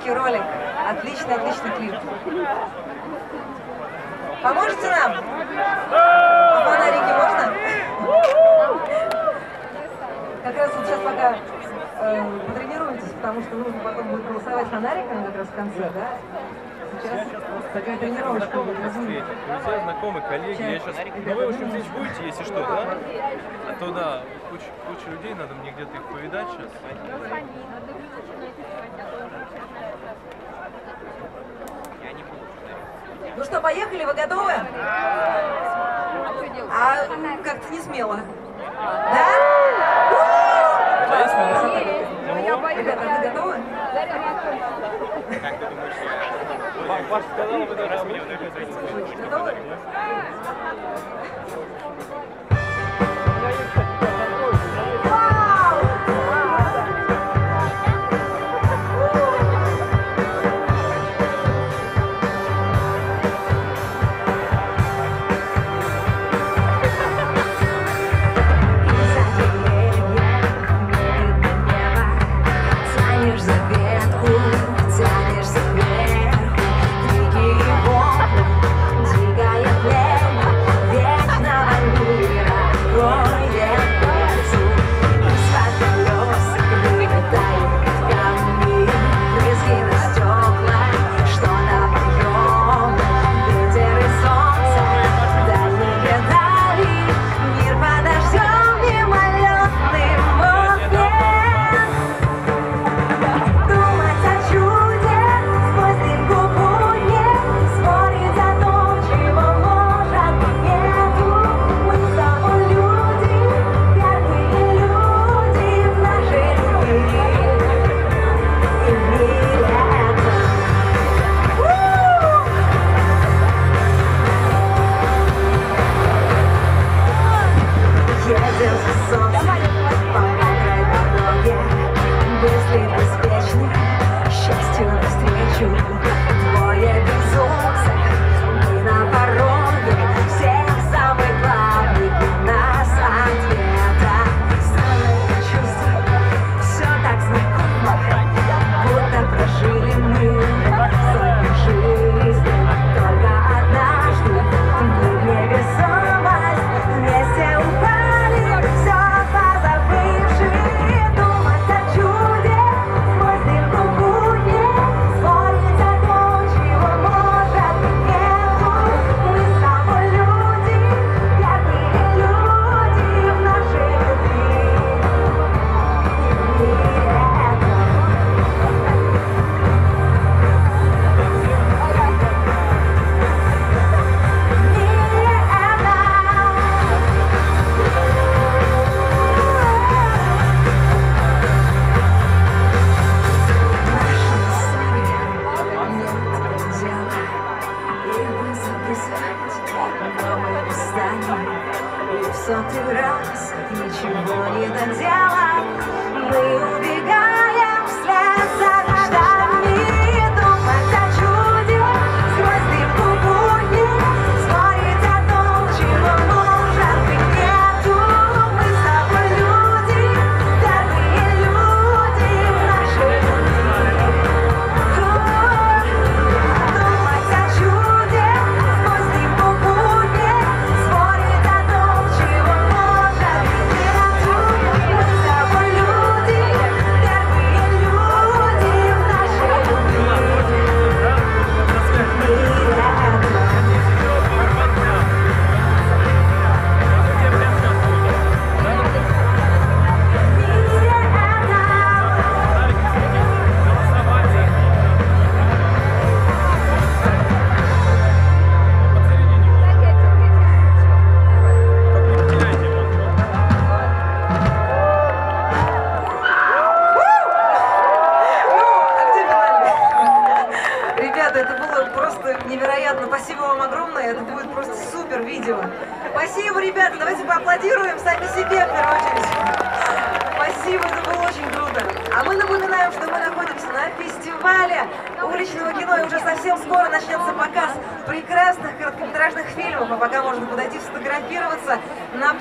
русский ролик. Отличный, отличный клип. Поможете нам? А фонарики можно? Как раз вот сейчас пока э, потренируйтесь, потому что нужно потом будет голосовать фонариками как раз в конце, да? Сейчас такая тренировочка. Друзья, знакомые, коллеги. Я сейчас... Ну вы, в общем, здесь будете, если что, да? А то, да, куча, куча людей, надо мне где-то их повидать сейчас. Ну что, поехали, вы готовы? А как-то не смело. Да? Красота какая. Ребята, вы готовы? Паша сказала, вы даже смеетесь. Готовы? Вау! You. Сотый раз ничего не доделав Мы убегаем просто супер видео. Спасибо, ребята. Давайте поаплодируем сами себе в первую очередь. Спасибо, это было очень круто. А мы напоминаем, что мы находимся на фестивале уличного кино, и уже совсем скоро начнется показ прекрасных короткометражных фильмов. А пока можно подойти сфотографироваться на